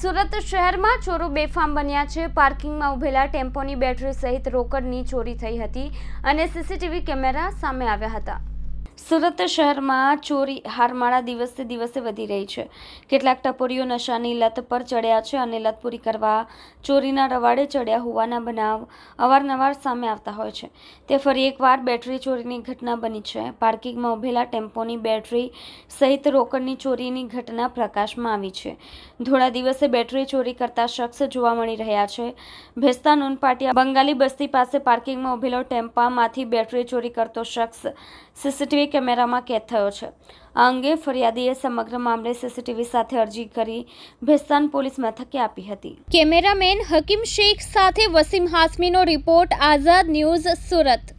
સુરત શહેરમાં ચોરો બેફામ બન્યા છે. પાર્કિંગમાં ઉભેલા ટેમ્પોની બેટરી સહિત રોકડની ચોરી થઈ હતી અને સીસીટીવી કેમેરા સામે આવ્યા હતા. સુરત શહેરમાં ચોરી હારમાળા દિવસે દિવસે વધી રહી છે. કેટલાક ટપોરીઓ નશાની લત પર ચડ્યા છે અને લત પૂરી કરવા ચોરીના રવાડે ચડ્યા હોવાના બનાવ અવારનવાર સામે આવતા હોય છે. તે ફરી એકવાર બેટરી ચોરીની ઘટના બની છે. પાર્કિંગમાં ઉભેલા ટેમ્પોની બેટરી સહિત રોકડની ચોરીની ઘટના પ્રકાશમાં આવી છે. ધોળા દિવસે બેટરી ચોરી કરતા શખ્સ જોવા મળી રહ્યા છે. ભેસ્તા નોનપાટિયા બંગાળી બસ્તી પાસે પાર્કિંગમાં ઉભેલો ટેમ્પામાંથી બેટરી ચોરી કરતો શખ્સ સીસીટીવી કેમેરામાં કેદ થયો છે. આ અંગે ફરિયાદીએ સમગ્ર મામલે સીસીટીવી સાથે અરજી કરી ભેસ્તાન પોલીસ મથકે આપી હતી. કેમેરામેન હકીમ શેખ સાથે વસીમ હાસમીનો રિપોર્ટ, આઝાદ ન્યૂઝ સુરત.